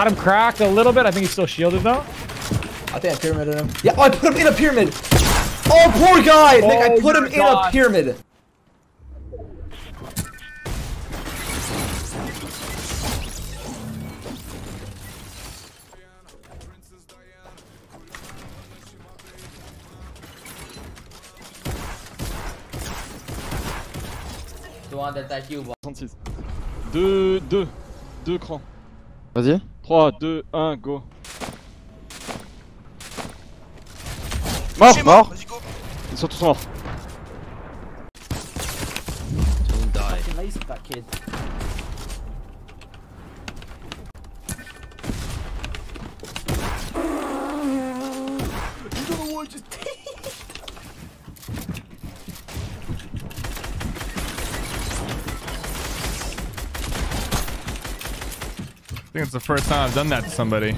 Oh. Got him cracked a little bit. I think he's still shielded though. I think I pyramided him. Yeah, oh, I put him in a pyramid. Oh, poor guy. Nick, I Oh put him my in a pyramid. Demande à qui ou 66. 2, 2. 2 crans. Vas-y. 3, 2, 1, go. Mort, mort. Ils sont tous morts. Think it's the first time I've done that to somebody.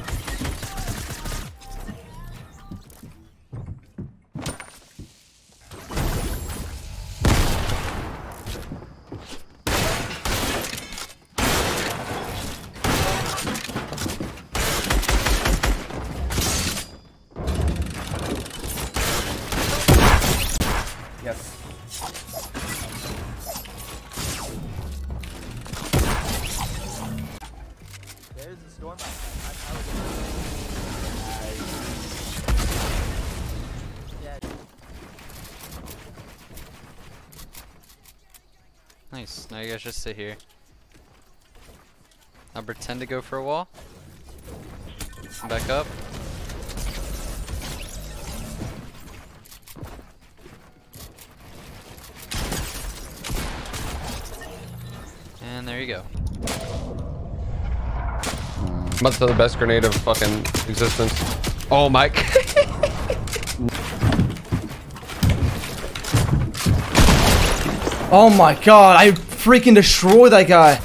There's the storm. Nice. Now you guys just sit here. I'll pretend to go for a wall. Back up. And there you go. Must have the best grenade of fucking existence. Oh my. Oh my god, I freaking destroyed that guy.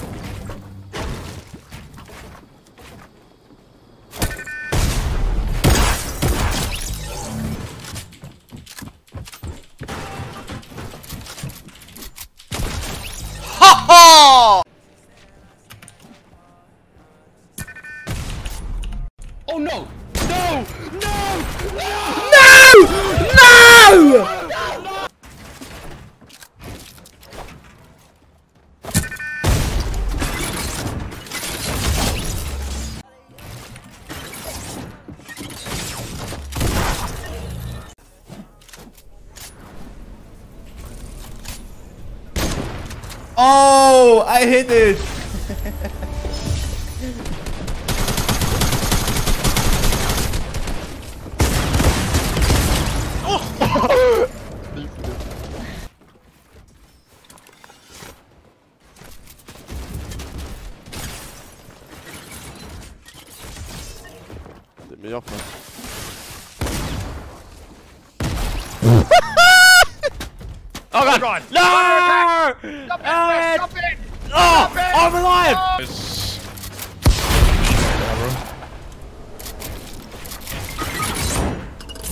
Oh, I hit it. C'est meilleur, frère. Oh god! No! Alex! Oh! I'm alive!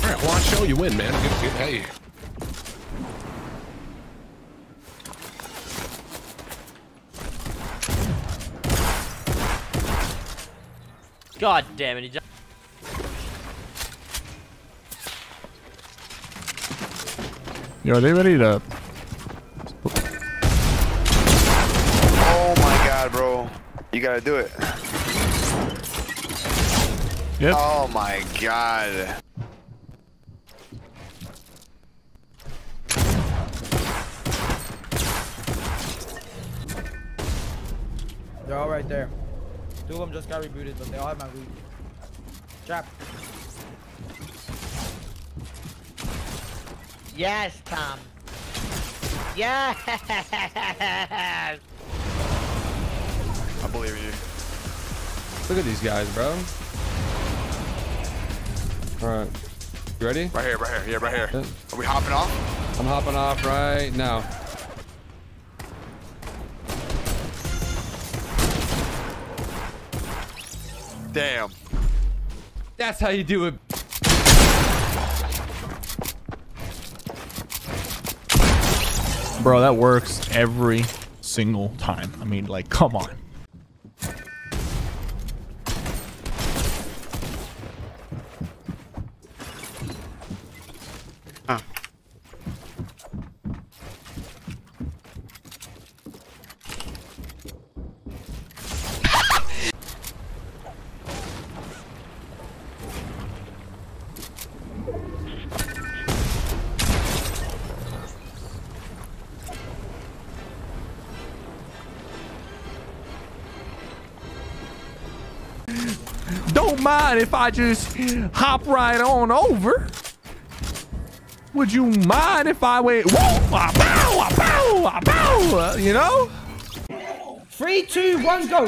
Alright, well, on show you win, man. Good, good, hey. God damn it, he just Yo, are they ready to? Gotta do it. Yep. Oh my god. They're all right there. Two of them just got rebooted, but they all have my loot. Trap. Yes, Tom. Yes. I believe you. Look at these guys, bro. Alright. You ready? Right here, right here, yeah, right here. Yeah. Are we hopping off? I'm hopping off right now. Damn. That's how you do it. Bro, that works every single time. I mean, like, come on. Don't mind if I just hop right on over. Would you mind if I went, whoa, ah, bow, ah, bow, ah, bow, uh, you know? Three, two, one, go.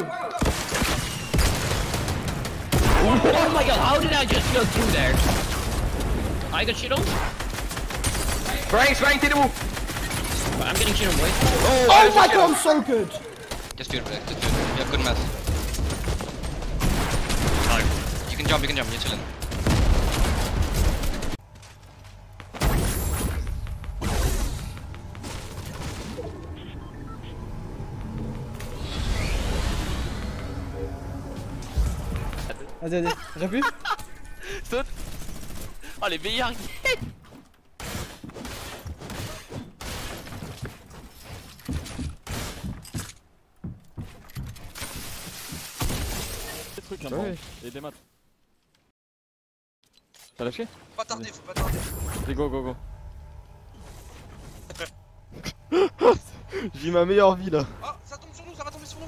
Oh my god, how did I just kill through there? I got shit on? Sprang, sprang till the I'm getting shit on, boys. Oh my god, I'm so good. Just do it, Black. Just do it. You have good math. Jump, you can jump. You're chilling. Vas-y, vas-y. J'appuie Oh, les meilleurs Des trucs, un banc et des maths. T'as lâché Pas tarder, faut pas tarder. Allez, go, go, go. J'ai ma meilleure vie là. Oh, ça tombe sur nous, ça va tomber sur nous.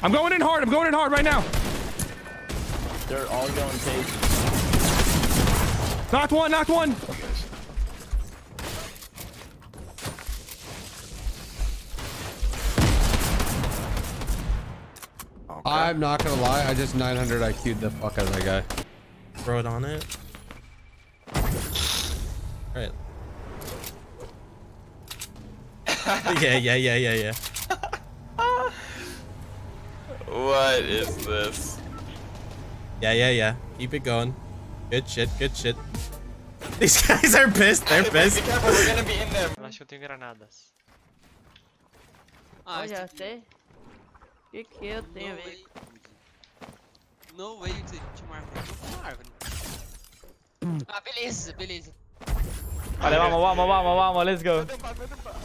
I'm going in hard. I'm going in hard right now. They're all going take. Knocked one, knocked one. I'm not gonna lie, I just 900 IQ'd the fuck out of that guy. Throw it on it. Right. yeah, yeah, yeah, yeah, yeah. What is this? Yeah, yeah, yeah. Keep it going. Good shit, good shit. These guys are pissed. They're pissed. careful, we're gonna be in there. Ela shooting granadas. Ah, já sei. O que que eu tenho a ver? No way, tinha uma árvore. Tinha uma árvore. Ah, beleza, beleza. Vale, vamos, vamos, vamos, vamos, let's go.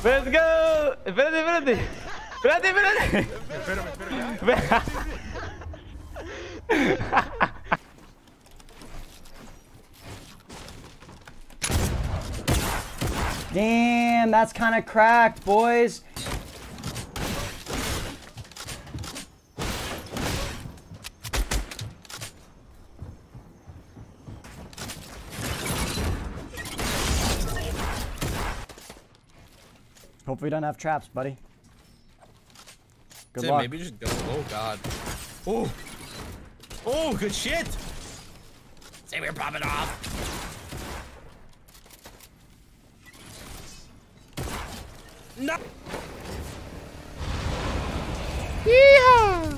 Let's go. Espérate, espérate. Espérate, espérate. Espérame, Damn, that's kind of cracked, boys. Hopefully, we don't have traps, buddy. Good Tim, luck. maybe just go. Oh god. Oh. Oh, good shit. Say we're popping off. No. Yeah.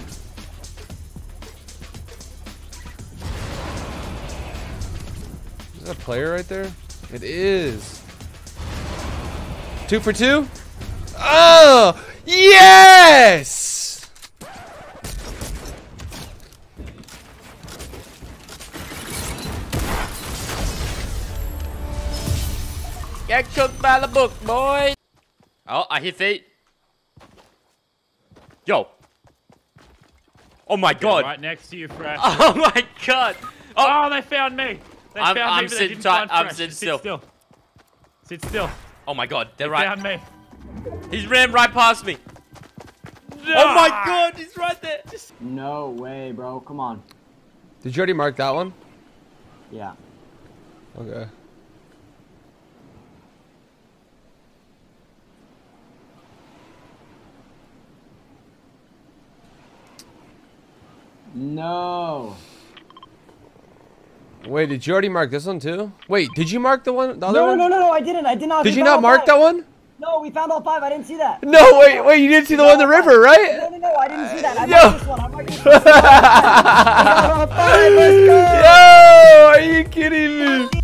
Is that a player right there? It is. Two for two? Oh! Yes! Get cooked by the book, boy. Oh, I hit feet. Yo. Oh my god. Right next to you, Fresh. Oh my god. Oh, Oh, they found me. They I'm- found I'm me, but they sitting didn't tight, find I'm Fresh. sitting Sit still. still. Sit still. oh my god. They're They right. Found me. He's ran right past me. Oh my god, he's right there. Just No way, bro. Come on. Did you already mark that one? Yeah. Okay. No. Wait, did you already mark this one too? Wait, did you mark the one? The other no, no, no, no, I didn't. I did not. Did you not mark five. that one? No, we found all five. I didn't see that. No, wait, wait, you didn't see the no, one in the river, right? No, no, no, I didn't see that. I Yo. marked this one. I marked this one. I five. Let's go. Yo, are you kidding me?